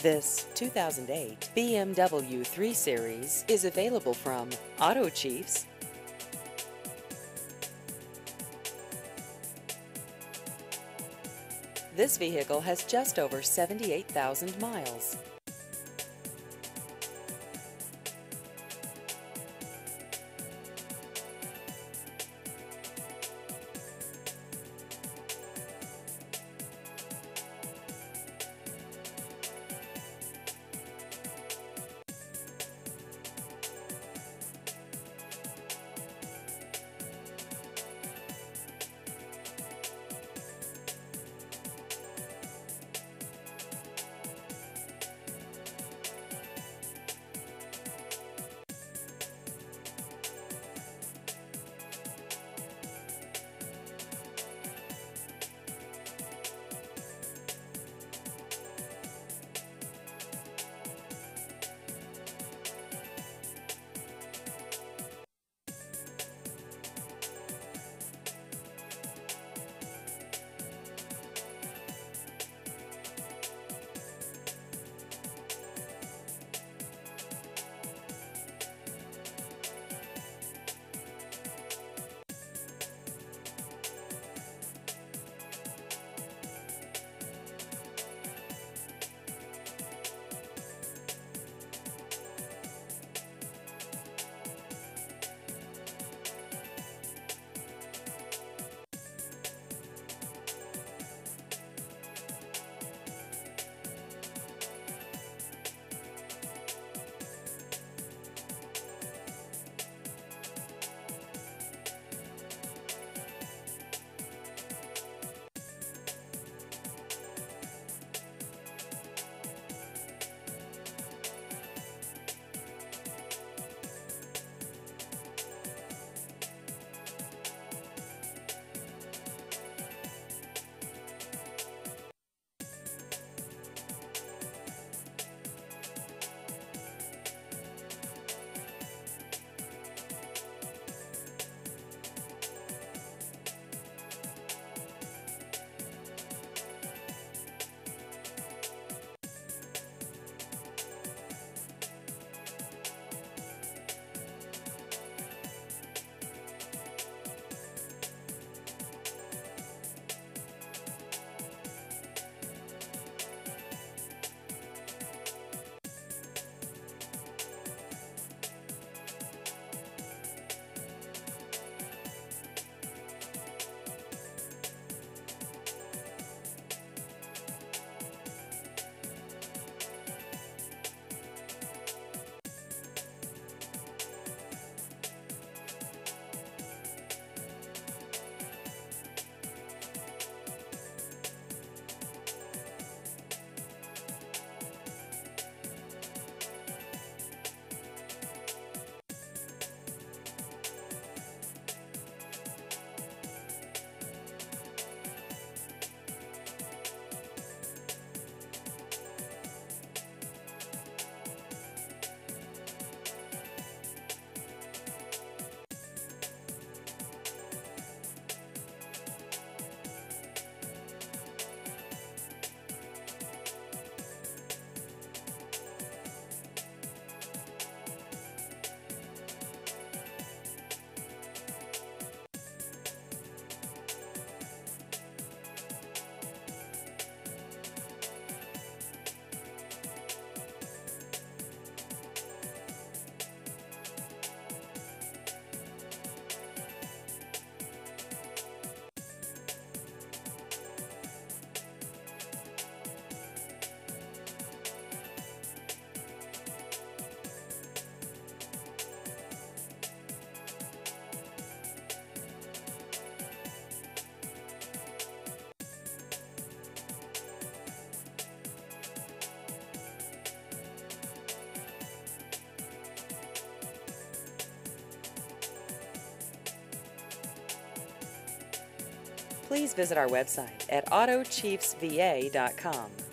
This 2008 BMW 3 Series is available from Auto Chiefs. This vehicle has just over 78,000 miles. Please visit our website at autochiefsva.com.